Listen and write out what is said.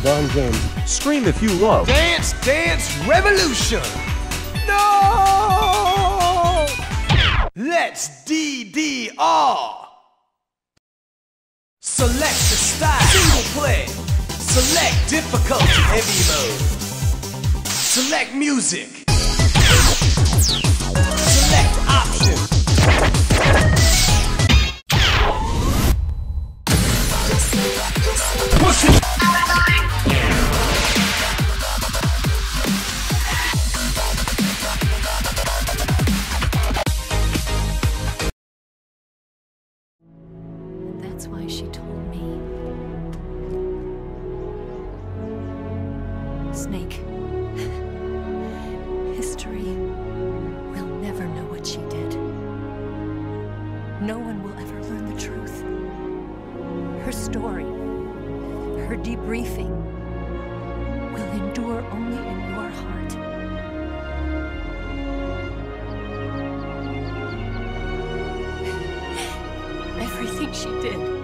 LeBron James. Scream if you love. Dance Dance Revolution! No! Let's DDR! Select the style, single play. Select difficulty, heavy mode. Select music. That's why she told me. Snake. History will never know what she did. No one will ever learn the truth. Her story, her debriefing, will endure only in your heart. Everything she did,